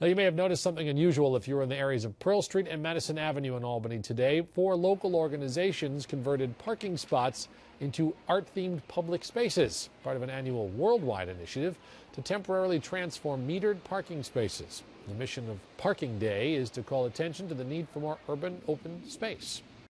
Now, you may have noticed something unusual if you were in the areas of Pearl Street and Madison Avenue in Albany today. Four local organizations converted parking spots into art themed public spaces, part of an annual worldwide initiative to temporarily transform metered parking spaces. The mission of Parking Day is to call attention to the need for more urban open space.